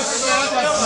Nossa,